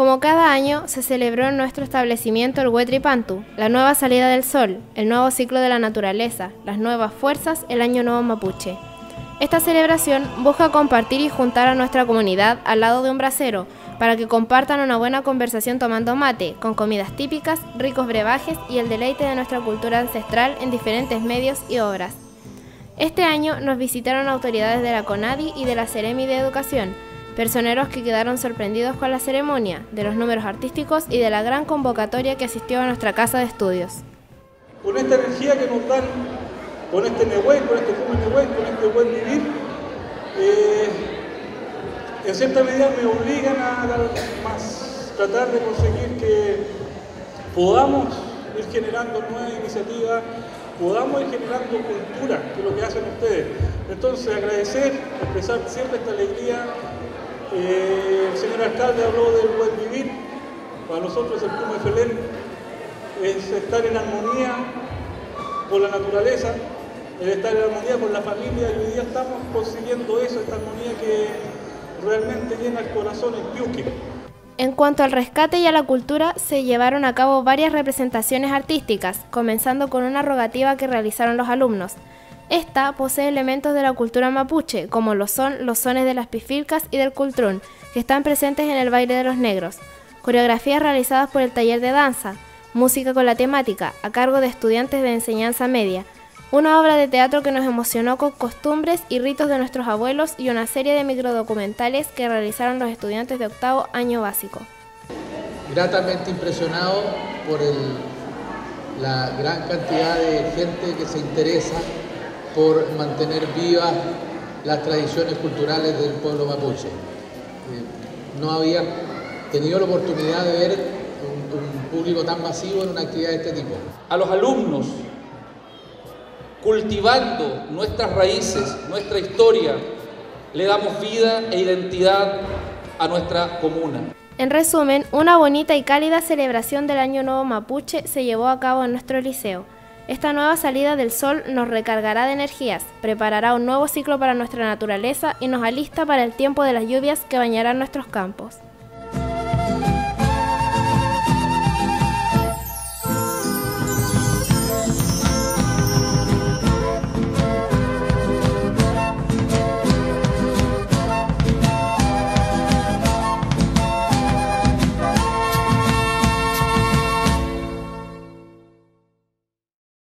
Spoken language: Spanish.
Como cada año, se celebró en nuestro establecimiento el Huetripantu, la nueva salida del sol, el nuevo ciclo de la naturaleza, las nuevas fuerzas, el Año Nuevo Mapuche. Esta celebración busca compartir y juntar a nuestra comunidad al lado de un brasero, para que compartan una buena conversación tomando mate, con comidas típicas, ricos brebajes y el deleite de nuestra cultura ancestral en diferentes medios y obras. Este año nos visitaron autoridades de la CONADI y de la Ceremi de Educación, personeros que quedaron sorprendidos con la ceremonia, de los números artísticos y de la gran convocatoria que asistió a nuestra casa de estudios. Con esta energía que nos dan, con este Nehue, con este Kume Nehue, con este buen vivir, eh, en cierta medida me obligan a más, tratar de conseguir que podamos ir generando nuevas iniciativas, podamos ir generando cultura, que es lo que hacen ustedes. Entonces, agradecer, expresar siempre esta alegría eh, el señor alcalde habló del buen vivir. Para nosotros el Puma Felén es estar en armonía con la naturaleza, es estar en armonía con la familia y hoy día estamos consiguiendo eso, esta armonía que realmente llena el corazón en Piuque. En cuanto al rescate y a la cultura, se llevaron a cabo varias representaciones artísticas, comenzando con una rogativa que realizaron los alumnos. Esta posee elementos de la cultura mapuche, como lo son los sones de las pifilcas y del cultrún, que están presentes en el baile de los negros, coreografías realizadas por el taller de danza, música con la temática, a cargo de estudiantes de enseñanza media, una obra de teatro que nos emocionó con costumbres y ritos de nuestros abuelos y una serie de microdocumentales que realizaron los estudiantes de octavo año básico. Gratamente impresionado por la gran cantidad de gente que se interesa por mantener vivas las tradiciones culturales del pueblo mapuche. Eh, no había tenido la oportunidad de ver un, un, público tan masivo en una actividad de este tipo. A los alumnos, cultivando nuestras raíces, nuestra historia, le damos vida e identidad a nuestra comuna. En resumen, una bonita y cálida celebración del Año Nuevo Mapuche se llevó a cabo en nuestro liceo. Esta nueva salida del sol nos recargará de energías, preparará un nuevo ciclo para nuestra naturaleza y nos alista para el tiempo de las lluvias que bañarán nuestros campos.